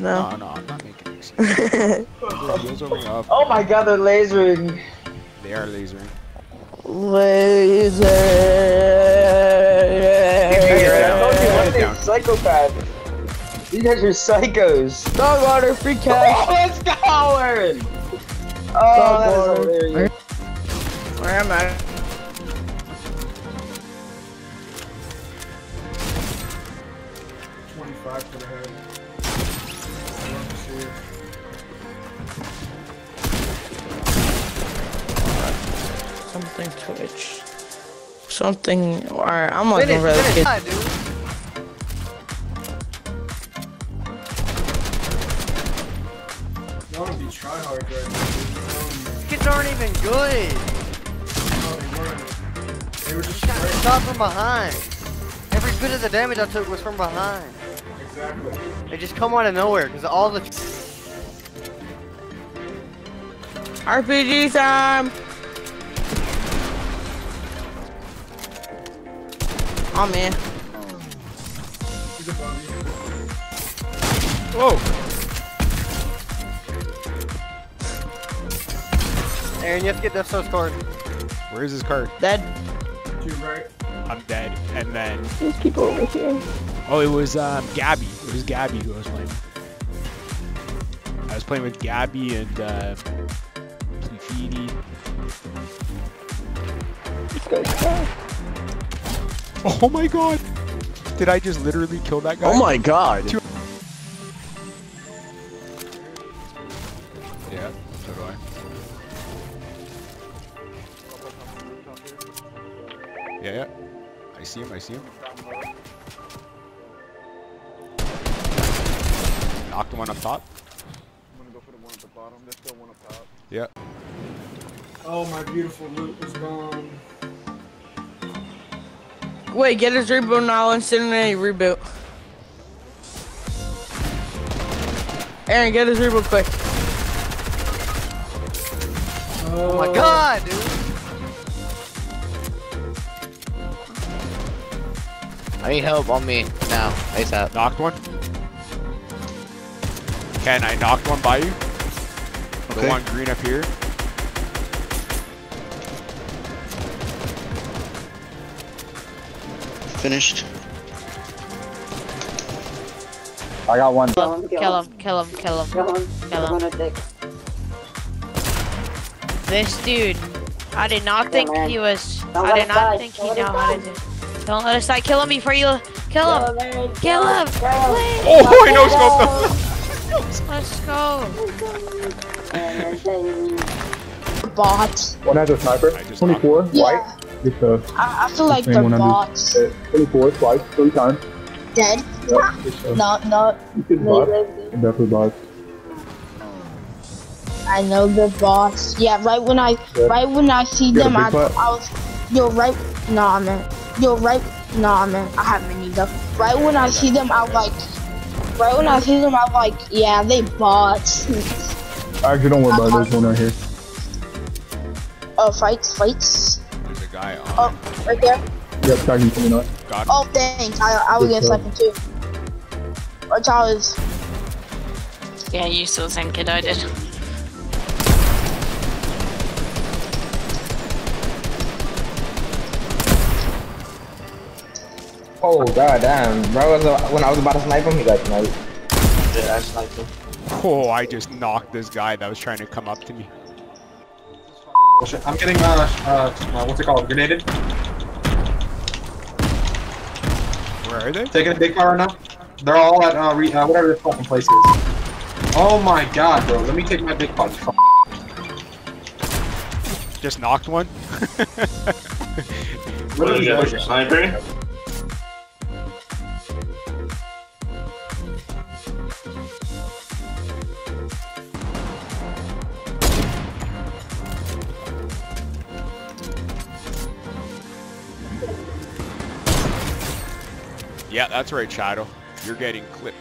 No. No, no, I'm not making excuses. Heels over up. Oh my god, they're lasering. They are lasering. Laser. I Yeah, one thing, down. psychopath. You guys are psychos. Dog water, free Oh, cash. let's go, Aaron. Oh, that is hilarious. Where am I? Twenty-five for the head. Love to see. Something Twitch. Something. Alright, I'm not Finish, gonna really get. Dude. Y'all wanna be tryhard right now. These kids aren't even good. No, they weren't. They were just Got shot from behind. Every bit of the damage I took was from behind. Exactly. They just come out of nowhere because all the RPG time! Um, oh man. He's above you. Whoa! Aaron, you have to get Death Star's card. Where is his card? Dead. Two right. I'm dead. And then, These people over here. oh, it was um, Gabby. It was Gabby who I was playing. with. I was playing with Gabby and uh, Plefini. This guy's. Oh my god! Did I just literally kill that guy? Oh my god. Two- Yeah, so do I. Yeah, yeah. I see him, I see him. Knocked one up top. I'm gonna go for the one at the bottom. There's still one up top. Yeah. Oh, my beautiful loot was gone. Wait, get his reboot now and send in a reboot. Aaron, get his reboot quick. Oh. oh my god, dude. I need help on me now. ASAP. Knocked one. Can I knocked one by you. The Okay. one green up here. Finished. I got one. Kill him, kill him, kill him, kill him. Kill him. This dude, I did not think man. he was. Don't I did not die. think he Don't knew how to die. do. Don't let us die. Kill him before you kill him. Kill him. Please. Oh, I know scoped Let's go. Bots. One has a sniper. I just 24, Yeah. white. Get the I, I feel like same they're 100. bots. Uh, 24 twice, three times. Dead. Yep. It's, uh, No, no. it's bots. Definitely bots. I know they're bots. Yeah, right when I, Yeah. right when I see You them, I, big butt? I was, yo, right, nah, man, yo, right, nah, man, I haven't any though. Right when I see them, I like, right when I see them, I'm like, yeah, they bots. Actually, don't worry about it. There's one right here. Oh, fights, fights. There's a guy on. Oh, right there. Yep, tagging 29. Got him. Oh, thanks. I, I was Good getting job. second too. Or Charles. Yeah, you saw the same kid I did. Oh god damn, bro. Was, when I was about to snipe him, he got sniped. Yeah, I sniped him. Oh, I just knocked this guy that was trying to come up to me. I'm getting, uh, uh, uh, what's it called? Grenaded. Where are they? Taking a big car right now. They're all at, uh, re uh, whatever this fucking place is. Oh my god, bro. Let me take my big car. Just knocked one. What is that? sniper? Yeah, that's right, Shadow. You're getting clipped.